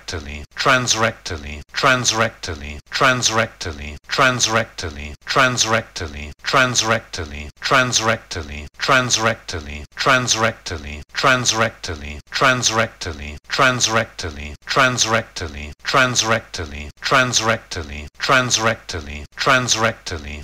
transrectally, transrectally, transrectally, transrectally, transrectally, transrectally, transrectally, transrectally, transrectally, transrectally, transrectally, transrectally, transrectally, transrectally, transrectally, transrectally, transrectally,